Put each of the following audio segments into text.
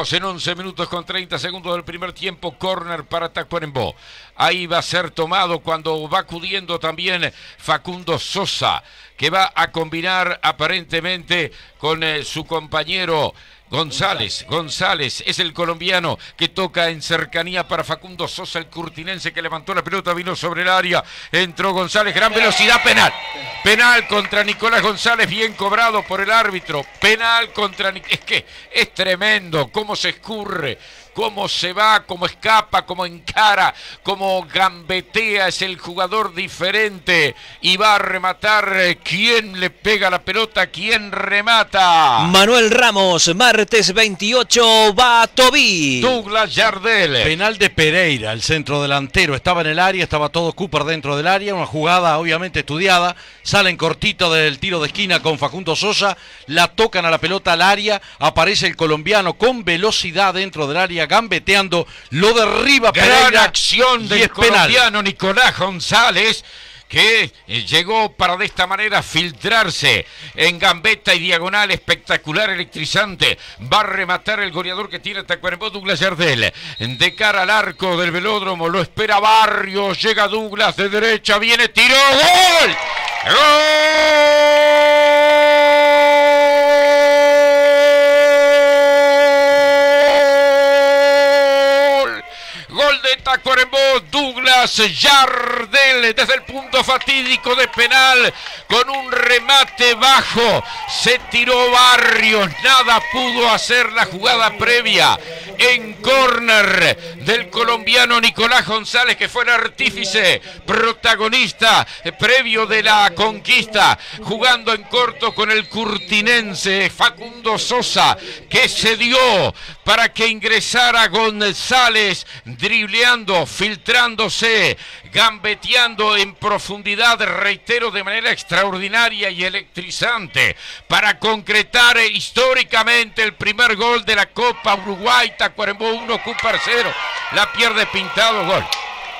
En 11 minutos con 30 segundos del primer tiempo, corner para Tacuarembó. Ahí va a ser tomado cuando va acudiendo también Facundo Sosa, que va a combinar aparentemente con eh, su compañero González, González es el colombiano que toca en cercanía para Facundo Sosa, el curtinense que levantó la pelota, vino sobre el área, entró González, gran velocidad, penal. Penal contra Nicolás González, bien cobrado por el árbitro. Penal contra... Es que es tremendo cómo se escurre cómo se va, cómo escapa, cómo encara, cómo gambetea, es el jugador diferente y va a rematar. Eh, ¿Quién le pega la pelota? ¿Quién remata? Manuel Ramos, martes 28, va Tobí. Douglas Yardel. Penal de Pereira, el centro delantero. Estaba en el área, estaba todo Cooper dentro del área. Una jugada obviamente estudiada. Salen cortito del tiro de esquina con Facundo Sosa. La tocan a la pelota al área. Aparece el colombiano con velocidad dentro del área gambeteando, lo derriba Gran acción del colombiano Nicolás González que eh, llegó para de esta manera filtrarse en gambeta y diagonal espectacular, electrizante. Va a rematar el goleador que tiene Tacuarembó, Douglas Yardel. De cara al arco del velódromo, lo espera Barrios, llega Douglas de derecha, viene, tiro, gol. ¡Gol! Tacuarembó, Douglas Desde el punto fatídico de penal con un remate bajo. Se tiró Barrios, nada pudo hacer la jugada previa en córner del colombiano Nicolás González que fue el artífice, protagonista previo de la conquista, jugando en corto con el curtinense Facundo Sosa que se dio para que ingresara González dribleando filtrándose, gambeteando en profundidad, reitero, de manera extraordinaria y electrizante, para concretar históricamente el primer gol de la Copa Uruguay, Tacuarembó 1, Cooper 0, la pierde pintado, gol.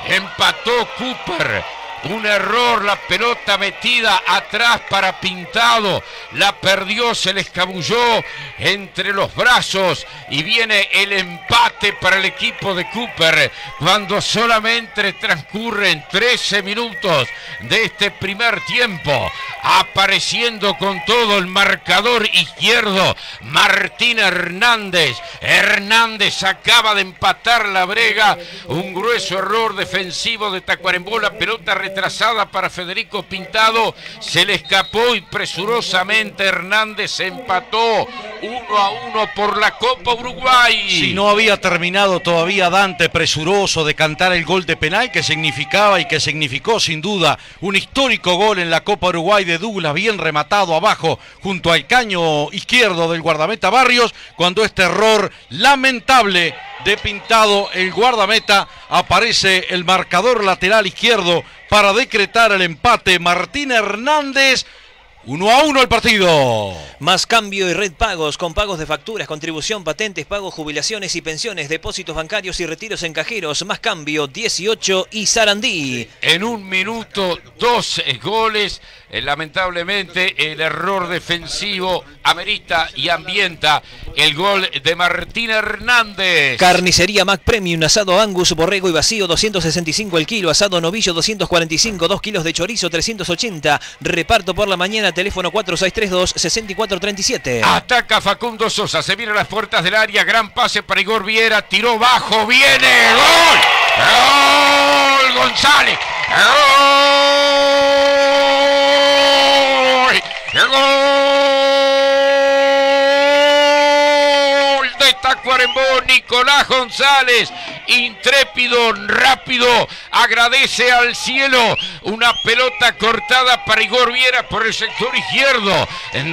Empató Cooper un error, la pelota metida atrás para Pintado. La perdió, se le escabulló entre los brazos y viene el empate para el equipo de Cooper cuando solamente transcurren 13 minutos de este primer tiempo. Apareciendo con todo el marcador izquierdo, Martín Hernández. Hernández acaba de empatar la brega. Un grueso error defensivo de Tacuarembó. La pelota trazada para Federico Pintado, se le escapó y presurosamente Hernández empató uno a uno por la Copa Uruguay. Si no había terminado todavía Dante presuroso de cantar el gol de penal que significaba y que significó sin duda un histórico gol en la Copa Uruguay de Douglas, bien rematado abajo junto al caño izquierdo del guardameta Barrios, cuando este error lamentable de Pintado, el guardameta, aparece el marcador lateral izquierdo para decretar el empate. Martín Hernández. Uno a uno el partido. Más cambio y red pagos con pagos de facturas, contribución, patentes, pagos, jubilaciones y pensiones, depósitos bancarios y retiros en cajeros. Más cambio 18 y Sarandí. En un minuto, dos goles eh, lamentablemente el error defensivo amerita y ambienta el gol de Martín Hernández. Carnicería Mac Premium, asado Angus, borrego y vacío 265 el kilo, asado novillo 245, 2 kilos de chorizo 380, reparto por la mañana, teléfono 4632-6437. Ataca Facundo Sosa, se viene a las puertas del área, gran pase para Igor Viera, tiró bajo, viene, gol, gol González, gol de Tacuarembó, Nicolás González intrépido, rápido, agradece al cielo. Una pelota cortada para Igor Viera por el sector izquierdo,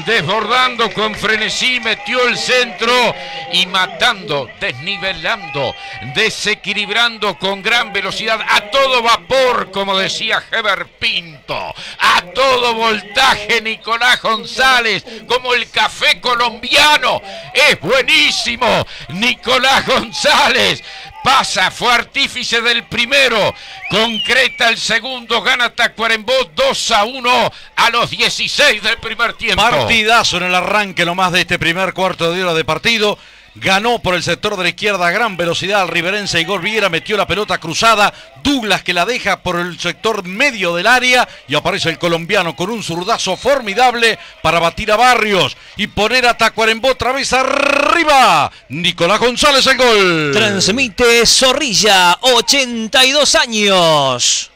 desbordando con frenesí, metió el centro y matando, desnivelando, desequilibrando con gran velocidad, a todo vapor, como decía Heber Pinto, a todo voltaje Nicolás González, como el café colombiano, es buenísimo, Nicolás González, pasa, fue artífice del primero, concreta el segundo, gana Tacuarembó 2 a 1 a los 16 del primer tiempo. Partidazo en el arranque nomás de este primer cuarto de hora de partido. Ganó por el sector de la izquierda a gran velocidad al riverense Igor Viera, metió la pelota cruzada, Douglas que la deja por el sector medio del área y aparece el colombiano con un zurdazo formidable para batir a Barrios y poner a Tacuarembó otra vez arriba. Nicolás González el gol. Transmite Zorrilla, 82 años.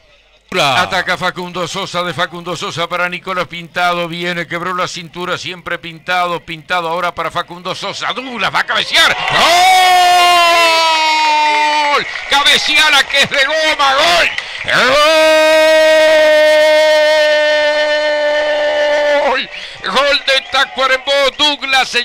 Ataca Facundo Sosa de Facundo Sosa para Nicolás Pintado. Viene, quebró la cintura, siempre pintado. Pintado ahora para Facundo Sosa. Douglas va a cabecear. ¡Gol! Cabeceala que es de goma. ¡Gol! ¡Gol! Gol de Tacuarembó. Douglas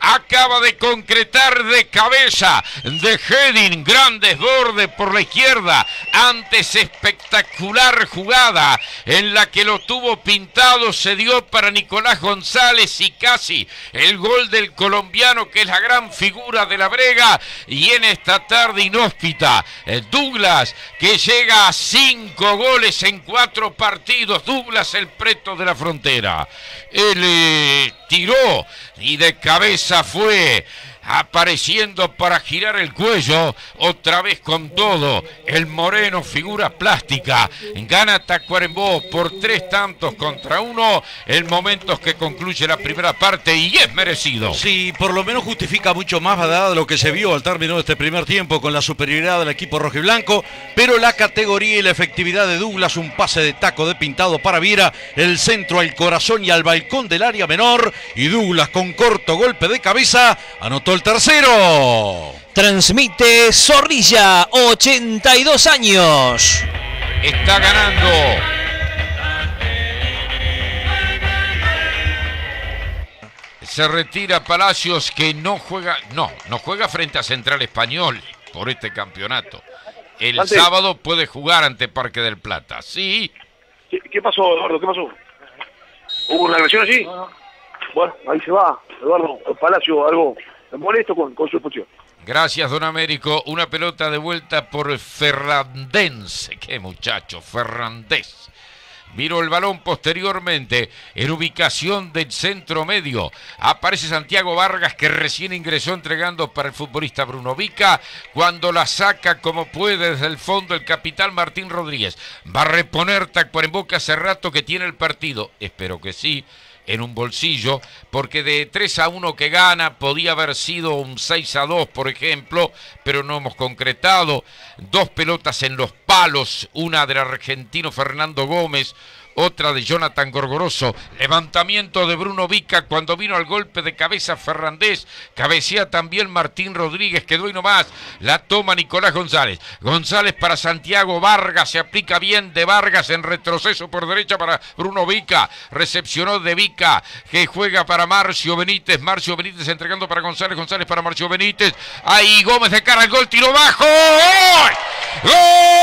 Acaba de concretar de cabeza de Hedin, gran desborde por la izquierda, antes espectacular jugada en la que lo tuvo pintado, se dio para Nicolás González y casi el gol del colombiano que es la gran figura de la brega y en esta tarde inhóspita, eh, Douglas que llega a cinco goles en cuatro partidos, Douglas el preto de la frontera. Eh, tiró y de cabeza fue apareciendo para girar el cuello, otra vez con todo, el Moreno, figura plástica, gana Tacuarembó por tres tantos contra uno, el momento que concluye la primera parte y es merecido. Sí, por lo menos justifica mucho más, ¿verdad?, lo que se vio al término de este primer tiempo con la superioridad del equipo rojiblanco, pero la categoría y la efectividad de Douglas, un pase de taco de pintado para Viera, el centro al corazón y al balcón del área menor, y Douglas con corto golpe de cabeza anotó el tercero. Transmite Zorrilla, 82 años. Está ganando. Se retira Palacios que no juega, no, no juega frente a Central Español por este campeonato. El sábado puede jugar ante Parque del Plata. Sí, ¿Qué, qué pasó, Eduardo? ¿Qué pasó? ¿Hubo una agresión allí? Bueno, ahí se va, Eduardo. El Palacio, algo molesto con, su expulsión. Gracias, don Américo. Una pelota de vuelta por Ferrandense. Qué muchacho, Ferrandés. Viró el balón posteriormente en ubicación del centro medio. Aparece Santiago Vargas que recién ingresó entregando para el futbolista Bruno Vica. Cuando la saca como puede desde el fondo el capitán Martín Rodríguez. Va a reponer Tacuarembó que hace rato que tiene el partido. Espero que sí en un bolsillo, porque de 3 a 1 que gana podía haber sido un 6 a 2, por ejemplo, pero no hemos concretado. Dos pelotas en los palos, una del argentino Fernando Gómez, otra de Jonathan Gorgoroso. Levantamiento de Bruno Vica cuando vino al golpe de cabeza Ferrandés. Cabecea también Martín Rodríguez, quedó y nomás. La toma Nicolás González. González para Santiago Vargas. Se aplica bien de Vargas en retroceso por derecha para Bruno Vica. Recepcionó de Vica que juega para Marcio Benítez. Marcio Benítez entregando para González. González para Marcio Benítez. Ahí Gómez de cara al gol. Tiro bajo. ¡Gol!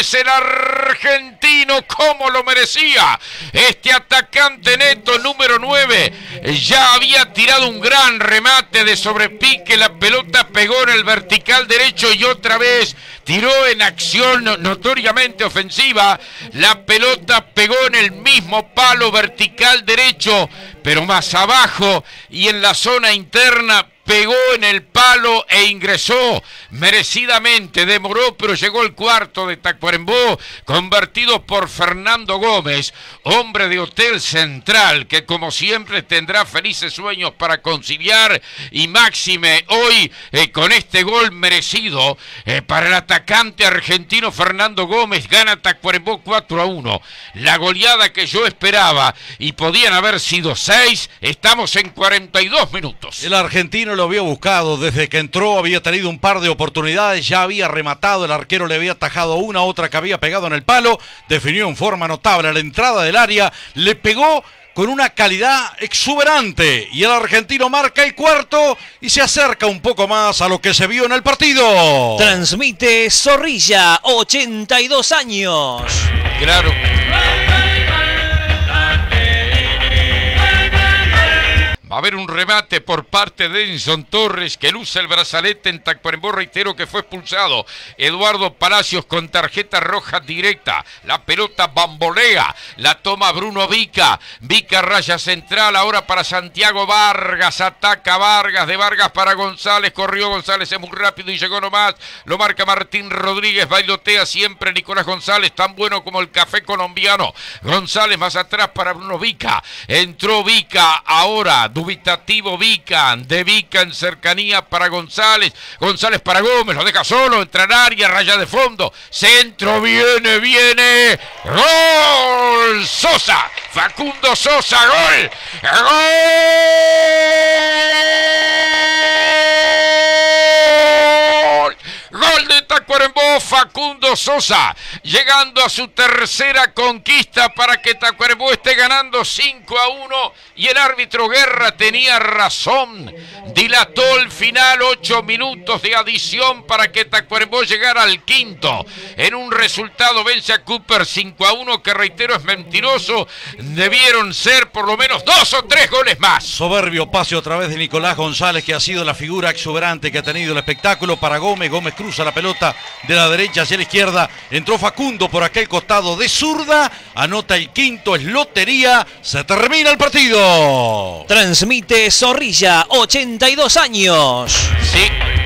Gómez, el argentino, como lo merecía. Este atacante neto número 9 ya había tirado un gran remate de sobrepique, la pelota pegó en el vertical derecho y otra vez tiró en acción no- notoriamente ofensiva. La pelota pegó en el mismo palo vertical derecho, pero más abajo y en la zona interna pegó en el palo e ingresó merecidamente. Demoró, pero llegó el cuarto de Tacuarembó, convertido por Fernando Gómez, hombre de Hotel Central, que como siempre tendrá felices sueños para conciliar. Y máxime hoy eh, con este gol merecido eh, para el atacante argentino Fernando Gómez, gana Tacuarembó 4 a 1. La goleada que yo esperaba y podían haber sido 6, estamos en 42 minutos. El argentino lo había buscado desde que entró, había tenido un par de oportunidades, ya había rematado, el arquero le había atajado una, otra que había pegado en el palo, definió en forma notable a la entrada del área, le pegó con una calidad exuberante y el argentino marca el cuarto y se acerca un poco más a lo que se vio en el partido. Transmite Zorrilla, 82 años. Claro. Va a haber un remate por parte de Edison Torres que luce el brazalete en Tacuarembó. Reitero que fue expulsado. Eduardo Palacios con tarjeta roja directa. La pelota bambolea. La toma Bruno Vica. Vica raya central ahora para Santiago Vargas. Ataca Vargas de Vargas para González. Corrió González, es muy rápido y llegó nomás. Lo marca Martín Rodríguez. Bailotea siempre Nicolás González. Tan bueno como el café colombiano. González más atrás para Bruno Vica. Entró Vica ahora dubitativo Vica, de Vica en cercanía para González, González para Gómez, lo deja solo, entra en área, raya de fondo, centro, viene, viene, gol, Sosa, Facundo Sosa, gol, gol. Gol de Tacuarembó, Facundo Sosa, llegando a su tercera conquista para que Tacuarembó esté ganando 5 a 1 y el árbitro Guerra tenía razón. Dilató el final 8 minutos de adición para que Tacuarembó llegara al quinto. En un resultado vence a Cooper 5 a 1 que reitero es mentiroso. Debieron ser por lo menos dos o tres goles más. Soberbio pase otra vez de Nicolás González que ha sido la figura exuberante que ha tenido el espectáculo para Gómez. Gómez cruza la pelota de la derecha hacia la izquierda. Entró Facundo por aquel costado de zurda. Anota el quinto, es lotería. Se termina el partido. Transmite Zorrilla, 82 años. Sí,